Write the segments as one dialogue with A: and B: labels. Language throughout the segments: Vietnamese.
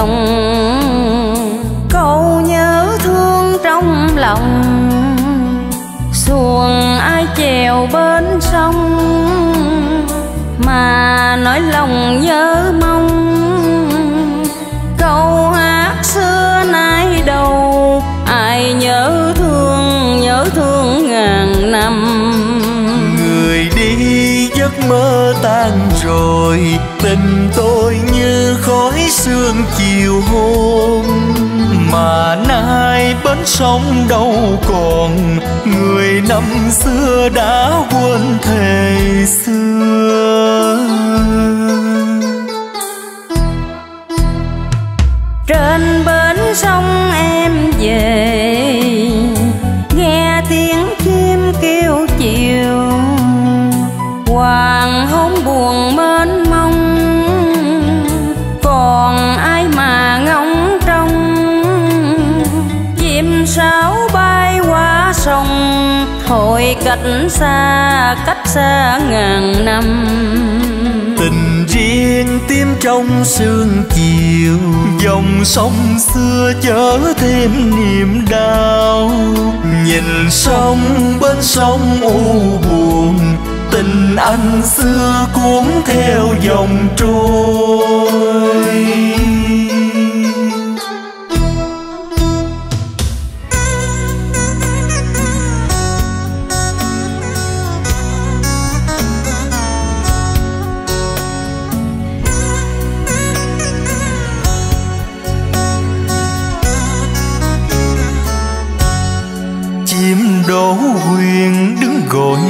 A: đồng câu nhớ thương trong lòng, xuồng ai chèo bên sông. Mà nói lòng nhớ mong, câu hát xưa nay đâu. Ai nhớ thương nhớ thương ngàn năm.
B: Người đi giấc mơ tan rồi, tình tôi sương chiều hôm mà nay bến sông đâu còn. Người năm xưa đã quên thề xưa.
A: Sáo bay qua sông, hồi cách xa cách xa ngàn năm.
B: Tình riêng tim trong sương chiều, dòng sông xưa chở thêm niềm đau. Nhìn sông bên sông u buồn, tình anh xưa cuốn theo dòng trôi.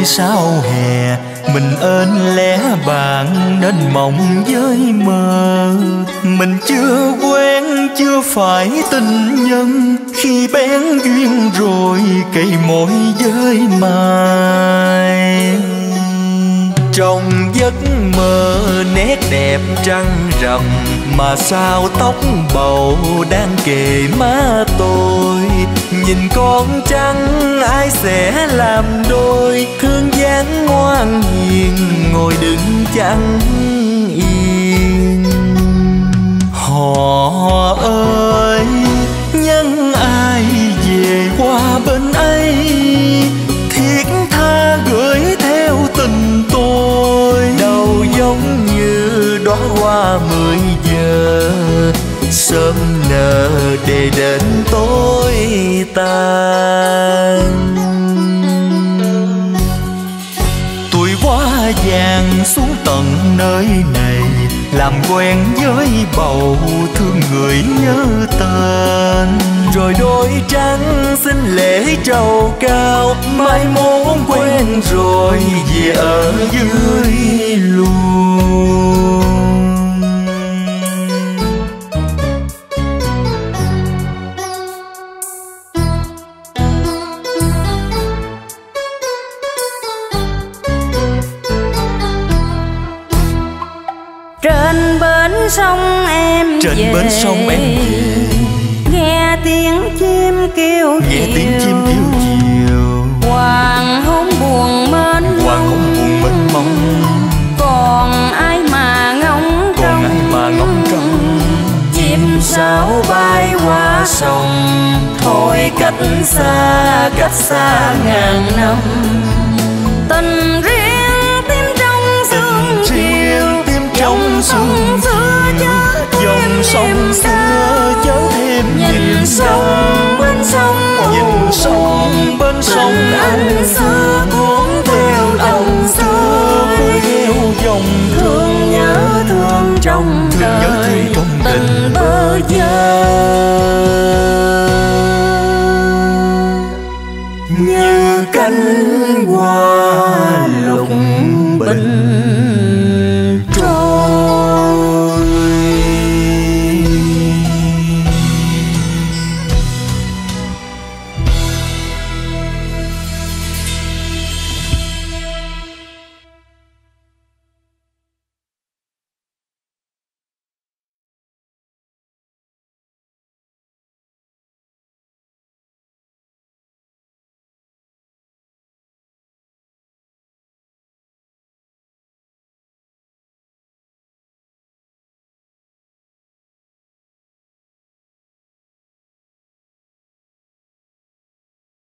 B: Sao hè, mình ơn lẽ bạn nên mộng với mơ. Mình chưa quen, chưa phải tình nhân, khi bén duyên rồi cây mối với mai. Trong giấc mơ nét đẹp trăng rằm mà sao tóc bầu đang kề má tôi? Nhìn con trắng ai sẽ làm đôi? Thương dáng ngoan hiền, ngồi đứng chẳng yên. Họ ơi nhân ai về qua bên ấy? Thiết tha gửi theo tình tôi. Đầu giống như đóa hoa mười sớm nở để đến tối tàn. Tuổi quá vàng xuống tận nơi này, làm quen với bầu thương người nhớ tên. Rồi đôi trắng xin lễ trầu cao, mai mốt quen rồi về ở dưới luôn.
A: Sông em
B: trên
A: về.
B: bến sông em về.
A: Nghe tiếng chim kêu
B: nghe
A: chiều.
B: tiếng chim kêu chiều.
A: Hoàng hôn buồn mênh
B: hoàng hôn buồn mênh mông.
A: Còn ai mà ngóng
B: còn ai mà ngóng trông?
A: Chim sáo bay qua sông. Thôi cách xa cách xa ngàn năm sông xưa chớ
B: thêm
A: nhìn sông bên sông
B: nhìn sông bên sông
A: anh xưa cuốn theo lòng
B: xưa
A: vui
B: theo dòng
A: thương nhớ thương trong đời tình bơ vơ. Như cánh hoa lục bình.